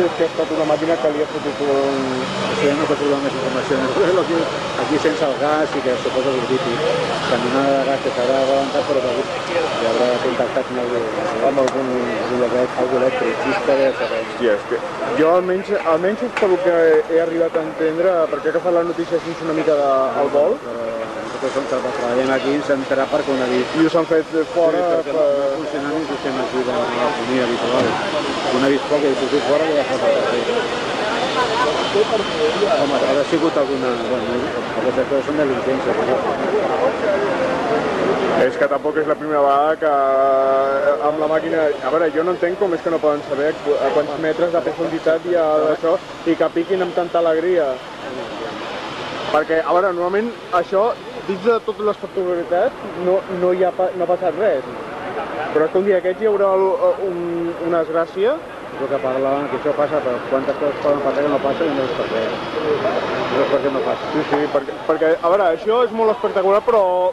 és que ha estat una màquina que li ha fotut un... Això ja no t'ha trobat més informació. Aquí, aquí sense el gas i que suposa que és típic. Caminada de gas que s'haurà aguantat, però que hi haurà contactat amb amb algun, algú elèctric. Deu saber. Hòstia, és que jo almenys, almenys és pel que he arribat a entendre, perquè he agafat la notícia sense una mica de, al vol, nosaltres som que treballem aquí ens hem perquè un avís i us han fet fora... sí, perquè no, no funcionant i estem aquí de la comunitat habitual. Un avís poc i si fora faltat el rei. Home, ha sigut alguna... Bueno, aquestes coses són delinqüències. És que tampoc és la primera vegada que eh, amb la màquina... A veure, jo no entenc com és que no poden saber a quants metres de profunditat hi ha d'això i que piquin amb tanta alegria. Perquè, a veure, normalment això, dins de totes les particularitats, no, no, hi ha, no ha passat res. Però és que un dia aquests hi haurà el- un, una desgràcia el que parlaven, que això passa, però quantes coses poden passar que no passen i no és per res. No és perquè no passa. Sí, sí, perquè, perquè a veure, això és molt espectacular, però ha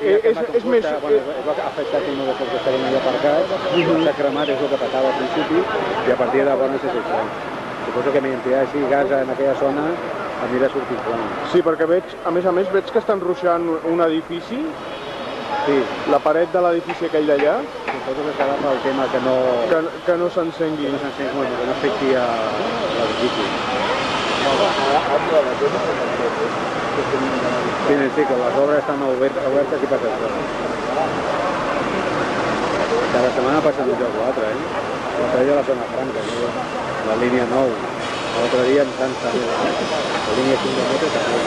és, és, és més... bueno, és el que ha afectat un dels que estaven allà aparcats, s'ha cremat, és el que petava al principi, i a partir de llavors no sé si és clar. Suposo que mentre hi hagi gas en aquella zona, anirà sortint clar. Sí, perquè veig, a més a més, veig que estan ruixant un edifici, Sí, la paret de l'edifici aquell d'allà, suposo que serà pel tema que no, que, que no s'encengui. que no s'encén, bueno, que no afecti a l'edifici. Sí, sí, que les obres estan obertes, obertes i passa això. Cada setmana passa d'un lloc a l'altre, eh? L'altre dia a la zona franca, la línia 9. L'altre dia en Sants també. La línia 5 de metro també.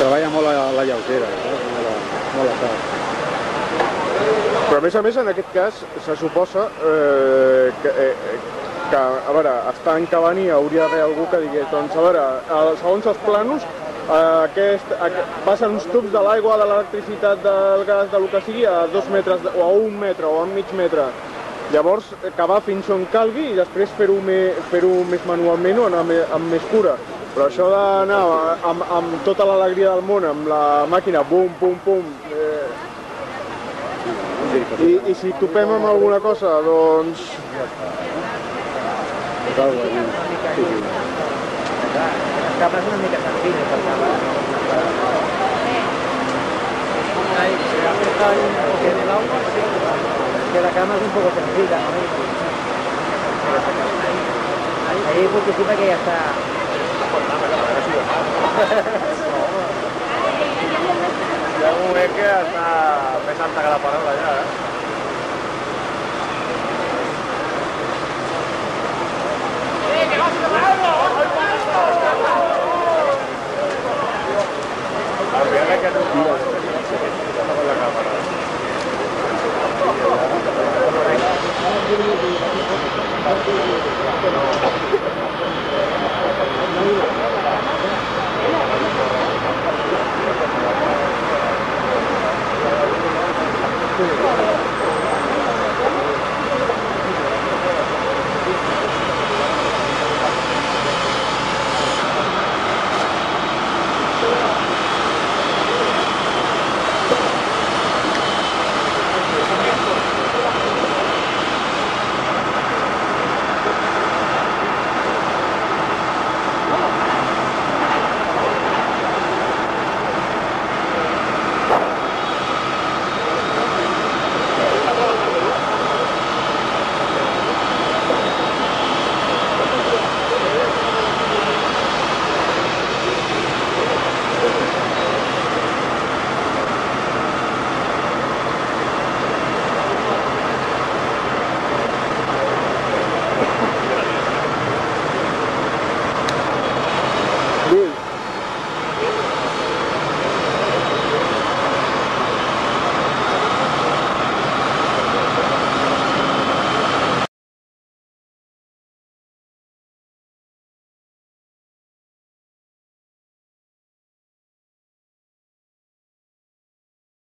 Treballa molt a la lleugera, eh? molt, a, molt. Però a més a més, en aquest cas, se suposa eh, que, eh, que, a veure, estant cavant i hauria d'haver algú que digués, doncs, a veure, segons els planos, aquest, aquest, passen uns tubs de l'aigua, de l'electricitat, del gas, de lo que sigui, a dos metres, o a un metre, o a mig metre. Llavors, eh, cavar fins on calgui i després fer-ho me, fer més manualment o anar me, amb més cura. Però això d'anar amb, amb tota l'alegria del món, amb la màquina, bum, pum, pum, eh, i, I si topem amb alguna cosa, doncs... Sí, sí. Les cames una mica senzilles per. Ahí se aprieta un poco en el agua, sí. que la cama es un poco sencilla, ¿no? Ahí, ahí porque encima que ya está... Hi ha algun que està més alta que la paraula ja, eh? ¡Eh, que vas a